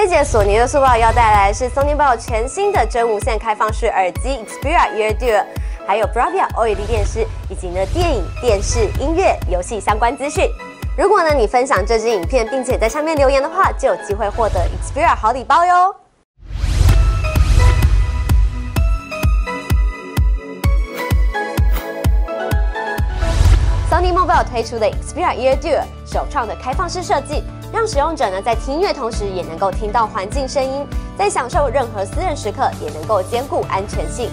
这节索尼的速报要带来是 Sony Vaio 全新的真无线开放式耳机 Xperia Ear Duo，还有 Bravia OLED 电视，以及呢电影、电视、音乐、游戏相关资讯。如果呢你分享这支影片，并且在上面留言的话，就有机会获得 Xperia 好礼包哟。Sony Mobile 推出的 Xperia Ear Duo 首创的开放式设计。让使用者呢在听音乐同时也能够听到环境声音，在享受任何私人时刻也能够兼顾安全性。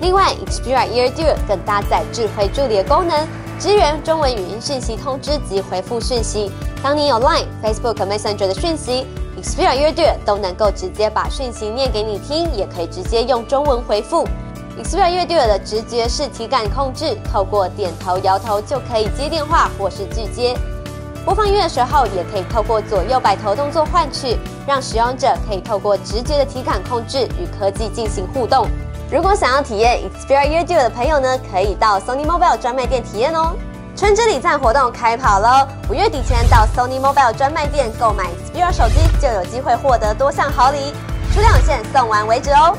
另外，Xperia Ear Duo 更搭载智慧助理的功能，支援中文语音讯息通知及回复讯息。当你有 Line、Facebook、Messenger 的讯息，Xperia Ear Duo 都能够直接把讯息念给你听，也可以直接用中文回复。Xperia Ear Duo 的直觉式体感控制，透过点头摇头就可以接电话或是拒接。播放音乐的时候，也可以透过左右摆头动作换取，让使用者可以透过直觉的体感控制与科技进行互动。如果想要体验 Xperia Ear Duo 的朋友呢，可以到 Sony Mobile 专卖店体验哦。春之礼赞活动开跑喽！五月底前到 Sony Mobile 专卖店购买 Xperia 手机，就有机会获得多项好礼，数量有限，送完为止哦。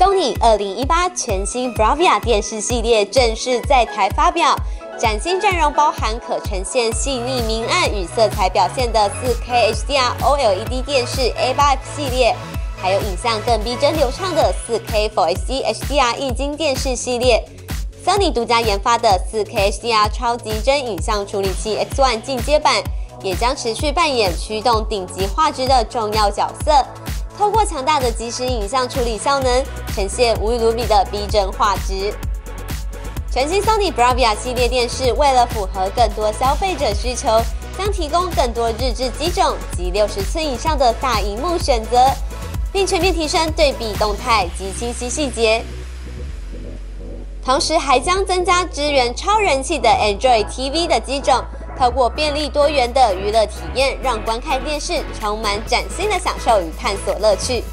Sony 二零一八全新 Bravia 电视系列正式在台发表。崭新阵容包含可呈现细腻明暗与色彩表现的 4K HDR OLED 电视 A8F 系列，还有影像更逼真流畅的 4K Full HD HDR 液晶电视系列。Sony 独家研发的 4K HDR 超级真影像处理器 X1 进阶版，也将持续扮演驱动顶级画质的重要角色。透过强大的即时影像处理效能，呈现无与伦比的逼真画质。全新 Sony Bravia 系列电视为了符合更多消费者需求，将提供更多日制机种及六十寸以上的大荧幕选择，并全面提升对比动态及清晰细节。同时，还将增加支援超人气的 Android TV 的机种，透过便利多元的娱乐体验，让观看电视充满崭新的享受与探索乐趣。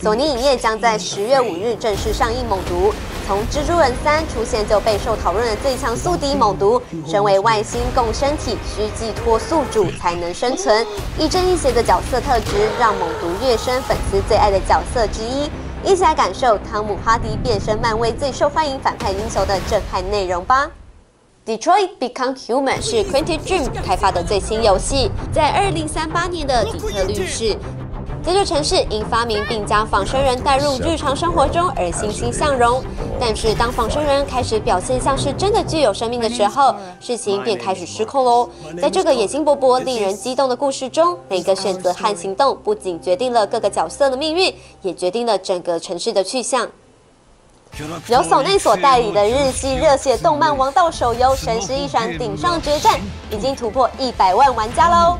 索尼影业将在十月五日正式上映《猛毒》。从蜘蛛人三出现就备受讨论的最强宿敌猛毒，身为外星共生体，需寄托宿主才能生存。亦正亦邪的角色特质，让猛毒跃升粉丝最爱的角色之一。一起来感受汤姆哈迪变身漫威最受欢迎反派英雄的震撼内容吧！Detroit Become Human 是 Quantic Dream 开发的最新游戏，在二零三八年的底特律市。这座城市因发明并将仿生人带入日常生活中而欣欣向荣，但是当仿生人开始表现像是真的具有生命的时候，事情便开始失控喽。在这个野心勃勃、令人激动的故事中，每个选择和行动不仅决定了各个角色的命运，也决定了整个城市的去向。由索内所代理的日系热血动漫王道手游《神石一闪顶上决战》已经突破一百万玩家喽。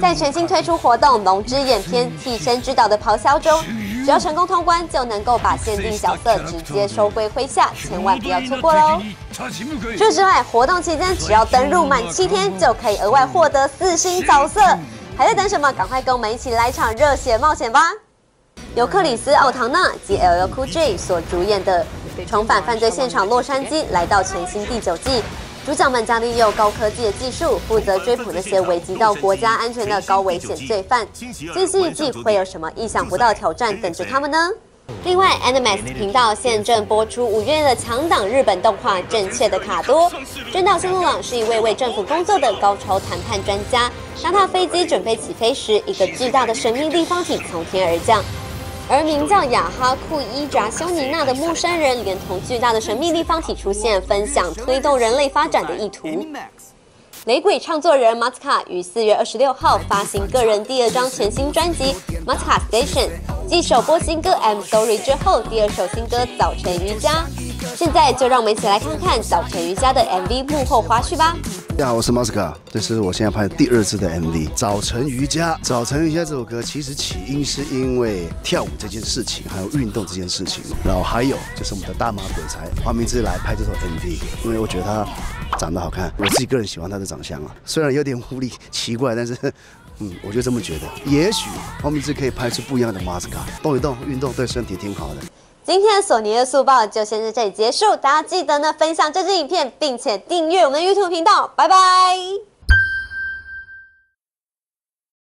在全新推出活动《龙之眼篇替身之岛》的咆哮中，只要成功通关，就能够把限定角色直接收归麾下，千万不要错过喽！除此之外，活动期间只要登录满七天，就可以额外获得四星角色，还在等什么？赶快跟我们一起来一场热血冒险吧！由克里斯·奥唐纳及 LL Cool J 所主演的《重返犯罪现场洛杉矶》来到全新第九季。主角们将利用高科技的技术，负责追捕那些危及到国家安全的高危险罪犯。最新一季会有什么意想不到的挑战等着他们呢？另外，Animax 频道现正播出五月的强档日本动画《正确的卡多》。真岛幸路朗是一位为政府工作的高超谈判专家。当他飞机准备起飞时，一个巨大的神秘立方体从天而降。而名叫雅哈库伊扎修尼娜的陌生人，连同巨大的神秘立方体出现，分享推动人类发展的意图。雷鬼创作人马斯卡于四月二十六号发行个人第二张全新专辑《马斯卡 Station》，继首播新歌《I'm Sorry》之后，第二首新歌《早晨瑜伽》。现在就让我们一起来看看《早晨瑜伽》的 MV 幕后花絮吧。大家好，我是 Masca，这是我现在拍的第二次的 MV《早晨瑜伽》。《早晨瑜伽》这首歌其实起因是因为跳舞这件事情，还有运动这件事情，然后还有就是我们的大马鬼才黄明志来拍这首 MV，因为我觉得他长得好看，我自己个人喜欢他的长相啊，虽然有点无理奇怪，但是 嗯，我就这么觉得，也许黄明志可以拍出不一样的 Masca，动一动，运动对身体挺好的。今天索尼的速报就先在这里结束，大家记得呢分享这支影片，并且订阅我们的 YouTube 频道，拜拜。